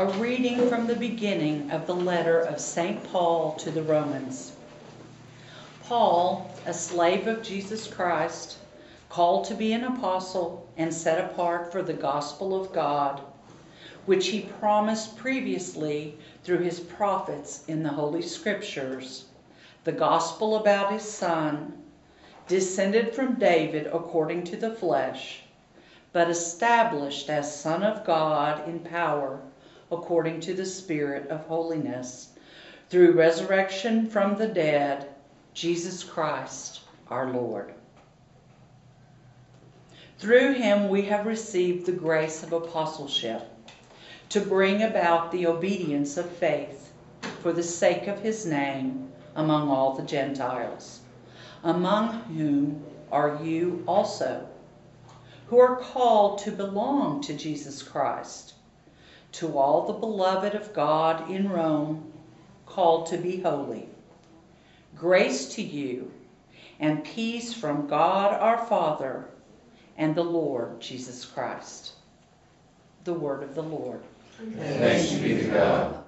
A reading from the beginning of the letter of St. Paul to the Romans. Paul, a slave of Jesus Christ, called to be an apostle and set apart for the gospel of God, which he promised previously through his prophets in the Holy Scriptures, the gospel about his Son, descended from David according to the flesh, but established as Son of God in power according to the Spirit of holiness, through resurrection from the dead, Jesus Christ our Lord. Through him we have received the grace of apostleship to bring about the obedience of faith for the sake of his name among all the Gentiles, among whom are you also, who are called to belong to Jesus Christ to all the beloved of God in Rome, called to be holy. Grace to you and peace from God our Father and the Lord Jesus Christ. The word of the Lord. Thanks be to God.